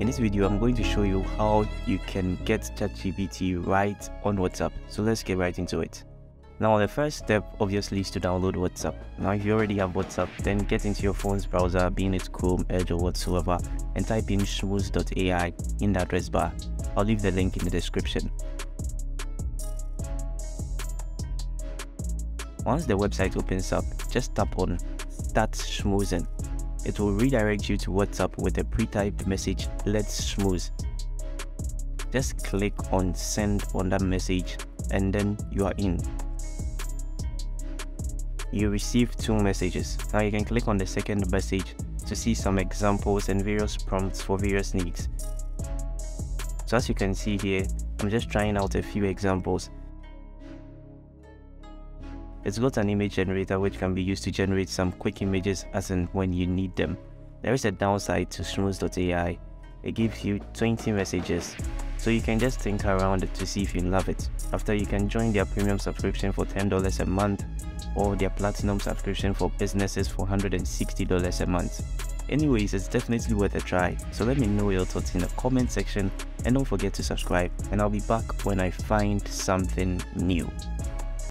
In this video, I'm going to show you how you can get ChatGPT right on WhatsApp. So let's get right into it. Now the first step obviously is to download WhatsApp. Now if you already have WhatsApp, then get into your phone's browser, being it Chrome, Edge or whatsoever, and type in shmooz.ai in the address bar. I'll leave the link in the description. Once the website opens up, just tap on Start Schmoozing it will redirect you to WhatsApp with a pre-typed message, let's schmooze. Just click on send on that message and then you are in. You receive two messages. Now you can click on the second message to see some examples and various prompts for various needs. So as you can see here, I'm just trying out a few examples it's got an image generator which can be used to generate some quick images as in when you need them. There is a downside to Shmooz.ai. It gives you 20 messages, so you can just think around it to see if you love it. After you can join their premium subscription for $10 a month or their platinum subscription for businesses for $160 a month. Anyways, it's definitely worth a try, so let me know your thoughts in the comment section and don't forget to subscribe and I'll be back when I find something new.